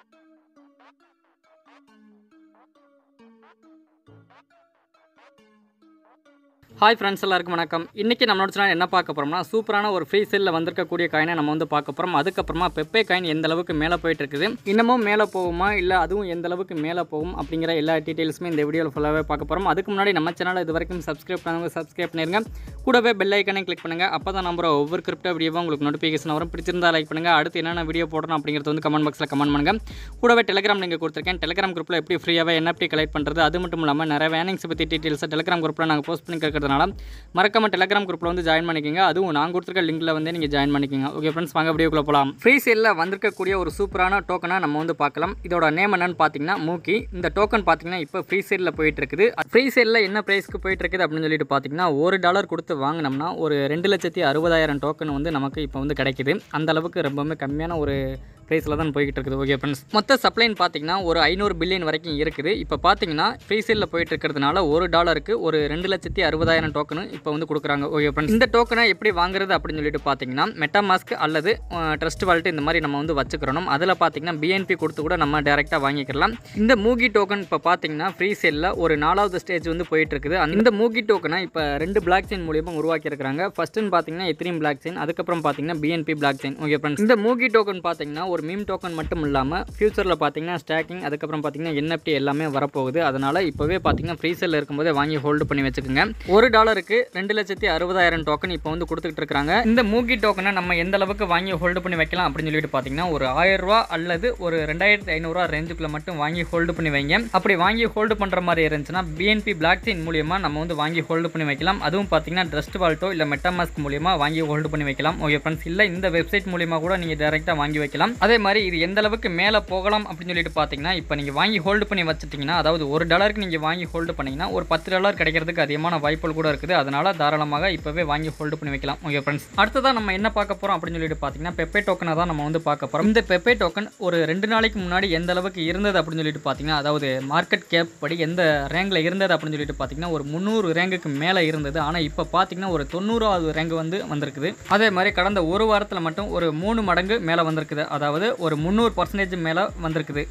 Thank you. Hi friends எல்லாருக்கும் வணக்கம். இன்றைக்கி நம்மளோட சேனல் என்ன பார்க்க போகிறோம்னா சூப்பரான ஒரு ஃப்ரீ செல்லில் வந்திருக்கக்கூடிய காயினை நம்ம வந்து பார்க்க போகிறோம் அதுக்கப்புறமா பெப்பே காயின் எந்த அளவுக்கு மேலே போயிட்டு இருக்குது இன்னமும் மேலே போகுமா இல்லை அதுவும் எந்த அளவுக்கு மேலே போகும் அப்படிங்கிற எல்லா டீட்டெயில்ஸுமே இந்த வீடியோவில் ஃபுல்லாகவே பார்க்க போகிறோம் அதுக்கு முன்னாடி நம்ம சேனலை இது வரைக்கும் சப்ஸ்கிரைப் பண்ணவங்க சப்ஸ்கிரைப் பண்ணிருங்க. கூடவே பெல் ஐக்கனே கிளிக் பண்ணுங்கள் அப்போ தான் நம்புற ஒவ்வொரு கிரிப்டோ வீடியோவும் உங்களுக்கு நோட்டிஃபிகேஷன் வரும். பிடிச்சிருந்தா லைக் பண்ணுங்கள் அடுத்து என்னென்ன வீடியோ போடணும் அப்படிங்கிறது வந்து கமெண்ட் பாக்ஸில் கமெண்ட் பண்ணுங்கள் கூடவே டெலிகிராம் லிங்க் கொடுத்துருக்கேன். டெலிகிராம் குரூப்பில் எப்படி ஃப்ரீயாகவே எப்படி கலெக்ட் பண்ணுறது அது மட்டும் இல்லாமல் நிறைய வேனிங்ஸ் பற்றி டீட்டெயில்ஸை டெலிகிராம் குரூப்பில் நாங்கள் போஸ்ட் பண்ணி இருக்கிறதுனால மறக்காம டெலகிராம் குரூப்பில் வந்து ஜாயின் பண்ணிக்கோங்க. அதுவும் நான் கொடுத்துருக்க லிங்கில் வந்து நீங்கள் ஜாயின் பண்ணிக்கோங்க. ஓகே ஃப்ரெண்ட்ஸ் வாங்க வீடியோக்குள்ள போகலாம் ஃப்ரீ சேலில் வந்திருக்கக்கூடிய ஒரு சூப்பரான டோக்கனை நம்ம வந்து பார்க்கலாம். இதோட நேம் என்னன்னு பார்த்தீங்கன்னா மூக்கி இந்த டோக்கன் பார்த்தீங்கன்னா இப்போ ஃப்ரீ சேலில் போயிட்டு இருக்குது. ஃப்ரீ சேலில் என்ன ப்ரைஸ்க்கு போயிட்டு இருக்குது அப்படின்னு சொல்லிட்டு பார்த்தீங்கன்னா ஒரு டாலர் கொடுத்து வாங்கினோம்னா ஒரு ரெண்டு லட்சத்தி அறுபதாயிரம் டோக்கன் வந்து நமக்கு இப்போ வந்து கிடைக்குது. அந்த அளவுக்கு ரொம்பவுமே கம்மியான ஒரு ப்ரைஸில் தான் போய்கிட்டு இருக்குது. ஓகே ஃப்ரெண்ட்ஸ் மொத்த சப்ளைன்னு பார்த்தீங்கன்னா ஒரு ஐநூறு பில்லியன் வரைக்கும் இருக்குது. இப்போ பார்த்தீங்கன்னா ஃப்ரீ சேலில் போயிட்டு இருக்கிறதுனால ஒரு டாலருக்கு ஒரு ரெண்டு லட்சத்தி அறுபதாயிரம் டோக்கனு இப்போ வந்து கொடுக்குறாங்க. ஓகே ஃப்ரெண்ட்ஸ் இந்த டோக்கனை எப்படி வாங்குறது அப்படின்னு சொல்லிட்டு பார்த்தீங்கன்னா மெட்டாமாஸ்க் அல்லது ட்ரஸ்ட் வாலெட் இந்த மாதிரி நம்ம வந்து வச்சுக்கிறோம் அதில் பார்த்தீங்கன்னா பிஎன்பி கொடுத்து கூட நம்ம டேரெக்டாக வாங்கிக்கலாம். இந்த மூகி டோக்கன் இப்போ பார்த்தீங்கன்னா ஃப்ரீ சேலில் ஒரு நாலாவது ஸ்டேஜ் வந்து போயிட்டு இருக்குது. இந்த மூகி டோக்கனை இப்போ ரெண்டு பிளாக் செயின் மூலியமாக உருவாக்கி ஃபஸ்ட்டுன்னு ஃபர்ஸ்ட்னு பார்த்தீங்கன்னா எத்திரியும் பிளாக் செயின் அதுக்கப்புறம் பார்த்தீங்கன்னா BNB block chain okay friends இந்த மூகி டோக்கன் பார்த்தீங்கன்னா ஒரு மீம் டோக்கன் மட்டும் இல்லாமல் ஃபியூச்சரில் பார்த்தீங்கன்னா ஸ்டாக்கிங் அதுக்கப்புறம் பார்த்தீங்கன்னா என்எஃப்டி எல்லாமே வரப்போகுது. அதனால் இப்போவே பார்த்தீங்கன்னா ஃப்ரீ சேலில் இருக்கும்போதே வாங்கி ஹோல்டு பண்ணி வச்சுக்கோங்க. ஒரு டாலருக்கு ரெண்டு லட்சத்தி அறுபதாயிரம் டோக்கன் இப்போ வந்து கொடுத்துட்டு இருக்காங்க. இந்த மூகி டோக்கனை நம்ம எந்த அளவுக்கு வாங்கி ஹோல்டு பண்ணி வைக்கலாம் அப்படின்னு சொல்லிட்டு பார்த்தீங்கன்னா ஒரு ஆயிரம் ரூபா அல்லது ஒரு ரெண்டாயிரத்தி ஐநூறுரூவா ரேஞ்சுக்குள்ள மட்டும் வாங்கி ஹோல்டு பண்ணி வைங்க. அப்படி வாங்கி ஹோல்டு பண்ணுற மாதிரி இருந்துச்சுன்னா பிஎன்பி பிளாக் செயின் மூலியமாக நம்ம வந்து வாங்கி ஹோல்டு பண்ணி வைக்கலாம். அதுவும் பார்த்தீங்கன்னா ட்ரஸ்ட் வால்ட்டோ இல்லை மெட்டாமாஸ்க் மூலியமாக வாங்கி ஹோல்டு பண்ணி வைக்கலாம். ஓகே ஃப்ரெண்ட்ஸ் இல்லை இந்த வெப்சைட் மூலியமாக கூட நீங்கள் டேரெக்டாக வாங்கி வைக்கலாம். அதே மாதிரி இது எந்த அளவுக்கு மேலே போகலாம் அப்படின்னு சொல்லிட்டு பார்த்தீங்கன்னா இப்போ நீங்கள் வாங்கி ஹோல்டு பண்ணி வச்சுட்டிங்கன்னா அதாவது ஒரு டாலருக்கு நீங்கள் வாங்கி ஹோல்டு பண்ணிங்கன்னா ஒரு பத்து டாலர் கிடைக்கிறதுக்கு அதிகமான வாய்ப்புகள் கூட இருக்குது. அதனால் தாராளமாக இப்போவே வாங்கி ஹோல்டு பண்ணி வைக்கலாம் ஓகே ஃப்ரெண்ட்ஸ் அடுத்ததாக நம்ம என்ன பார்க்க போகிறோம் அப்படின்னு சொல்லிட்டு பார்த்தீங்கன்னா பெப்பே டோக்கனை தான் நம்ம வந்து பார்க்க போகிறோம் இந்த பெப்பே டோக்கன் ஒரு ரெண்டு நாளைக்கு முன்னாடி எந்த அளவுக்கு இருந்தது அப்படின்னு சொல்லிட்டு பார்த்தீங்கன்னா அதாவது மார்க்கெட் கேப் படி எந்த ரேங்கில் இருந்தது அப்படின்னு சொல்லிட்டு பார்த்தீங்கன்னா ஒரு முந்நூறு ரேங்குக்கு மேலே இருந்தது. ஆனால் இப்போ பார்த்தீங்கன்னா ஒரு தொண்ணூறாவது ரேங்க் வந்து வந்திருக்குது. அதே மாதிரி கடந்த ஒரு வாரத்தில் மட்டும் ஒரு மூணு மடங்கு மேலே வந்திருக்குது. அதாவது ஒரு முந்நூறு பர்சன்டேஜ் மேலே வந்திருக்குது.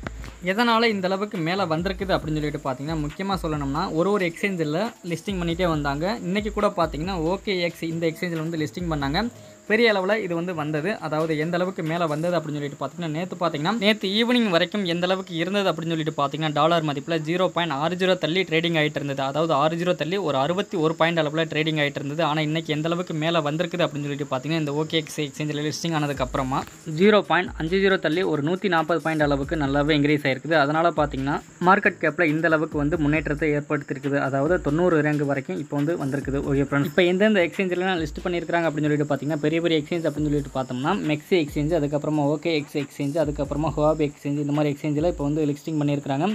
எதனால் இந்த அளவுக்கு மேலே வந்திருக்குது அப்படின்னு சொல்லிட்டு பார்த்தீங்கன்னா முக்கியமாக சொல்லணும்னா ஒரு ஒரு எக்ஸ்சேஞ்சில் லிஸ்டிங் பண்ணிகிட்டே வந்தாங்க. இன்றைக்கி கூட பார்த்தீங்கன்னா ஓகே எக்ஸ் இந்த எக்ஸ்சேஞ்சில் வந்து லிஸ்டிங் பண்ணாங்க. பெரிய அளவில் இது வந்து வந்தது. அதாவது எந்த அளவுக்கு மேலே வந்தது அப்படின்னு சொல்லிட்டு பார்த்தீங்கன்னா நேற்று பார்த்தீங்கன்னா நேற்று ஈவினிங் வரைக்கும் எந்த அளவுக்கு இருந்தது அப்படின்னு சொல்லிட்டு பார்த்தீங்கன்னா டாலர் மதிப்பில் ஜீரோ பாயிண்ட் ஆறு ஜீரோ தள்ளி ட்ரேடிங் ஆகிட்டு இருந்தது. அதாவது ஆறு ஜீரோ தள்ளி ஒரு அறுபத்தி ஒரு பாயிண்ட் அளவில் ட்ரேடிங் ஆகிட்டு இருந்தது. ஆனால் இன்றைக்கி எந்த அளவுக்கு மேலே வந்திருக்குது அப்படின்னு சொல்லிட்டு பார்த்தீங்கன்னா இந்த ஓகே எக்ஸ் எக்ஸ்சேஞ்சில் லிஸ்டிங் ஆனதுக்கப்புறமா ஜீரோ பாயிண்ட் அஞ்சு ஜீரோ தள்ளி ஒரு நூற்றி நாற்பது பாயிண்ட் அளவுக்கு நல்லாவே இன்க்ரீஸ் ஆயிருக்குது. அதனால் பார்த்தீங்கன்னா மார்க்கெட் கேப்பில் இந்த அளவுக்கு வந்து முன்னேற்றத்தை ஏற்படுத்தியிருக்குது அதாவது தொண்ணூறு ரேங்க் வரைக்கும் இப்போ வந்து வந்திருக்குது. ஓகே ஃப்ரெண்ட்ஸ் இப்போ எந்தெந்த எக்ஸ்சேஞ்செலாம் லிஸ்ட் பண்ணியிருக்காங்க அப்படின்னு சொல்லிட்டு பார்த்தீங்கன்னா பெரிய பெரிய எக்ஸ்சேஞ்ச் அப்படின்னு சொல்லிட்டு பார்த்தோம்னா மெக்ஸி எக்ஸ்சேஞ்ச் அதுக்கப்புறமா ஓகே எக்ஸ் எக்ஸ்சேஞ்ச் அதுக்கப்புறமா ஹுவாபி எக்ஸ்சேஞ்ச் இந்த மாதிரி எக்ஸ்சேஞ்சில் இப்போ வந்து லிஸ்டிங் பண்ணியிருக்காங்க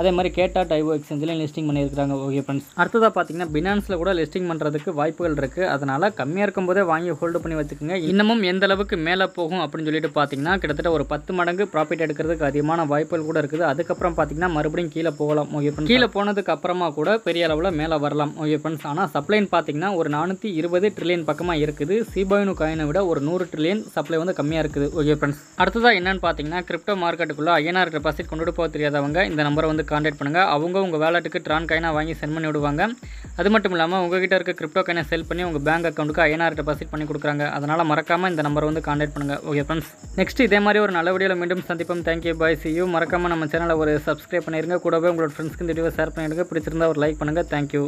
அதே மாதிரி கேட்டா டைவோ எக்ஸ்சேஞ்சிலையும் லிஸ்டிங் பண்ணியிருக்காங்க ஓகே ஃப்ரெண்ட்ஸ் அடுத்ததாக பார்த்தீங்கன்னா பினான்ஸில் கூட லிஸ்டிங் பண்ணுறதுக்கு வாய்ப்புகள் இருக்குது அதனால் கம்மியாக இருக்கும்போதே வாங்கி ஹோல்டு பண்ணி வச்சுக்கோங்க. இன்னமும் எந்த அளவுக்கு மேலே போகும் அப்படின்னு சொல்லிட்டு பார்த்தீங்கன்னா கிட்டத்தட்ட ஒரு பத்து மடங்கு ப்ராஃபிட் எடுக்கிறதுக்கு அதிகமான வாய்ப்புகள் கூட இருக்குது. அதுக்கப்புறம் பார்த்தீங்கன்னா மறுபடியும் கீழே போகலாம் ஓகே ஃப்ரெண்ட்ஸ் கீழே போனதுக்கு அப்புறமா கூட பெரிய அளவில் மேலே வரலாம் ஓகே ஃப்ரெண்ட்ஸ் ஆனால் சப்ளைன்னு பார்த்தீங்கன்னா ஒரு நானூற்றி இருபது ட்ரில்லியன் பக்கமாக இருக்குது. சிபாயினு விட ஒரு நூறு ட்ரில்லியன் சப்ளை வந்து கம்மியாக இருக்குது. ஓகே ஃப்ரெண்ட்ஸ் அடுத்ததாக என்னென்னு பார்த்தீங்கன்னா கிரிப்டோ மார்க்கெட்டுக்குள்ளே ஐஎன்ஆர் டெபாசிட் கொண்டு போக தெரியாதவங்க இந்த நம்பரை வந்து காண்டாக்ட் பண்ணுங்கள் அவங்க உங்கள் வேலெட்டுக்கு ட்ரான் காயினாக வாங்கி சென்ட் பண்ணி விடுவாங்க. அது மட்டும் இல்லாமல் உங்ககிட்ட இருக்க கிரிப்டோ காயினை செல் பண்ணி உங்கள் பேங்க் அக்கௌண்ட்டுக்கு ஐஎன்ஆர் டெபாசிட் பண்ணி கொடுக்குறாங்க. அதனால் மறக்காமல் இந்த நம்பரை வந்து காண்டாக்ட் பண்ணுங்கள் ஓகே ஃப்ரெண்ட்ஸ் நெக்ஸ்ட் இதே மாதிரி ஒரு நல்ல வீடியோவில் மீண்டும் சந்திப்போம். தேங்க்யூ பாய் சி யூ மறக்காமல் நம்ம சேனலை ஒரு சப்ஸ்கிரைப் பண்ணிடுங்க கூடவே உங்களோட ஃப்ரெண்ட்ஸ்க்கு இந்த வீடியோ ஷேர் பண்ணிடுங்க. பிடிச்சிருந்தா ஒரு லைக் பண்ணுங்கள் தேங்க்யூ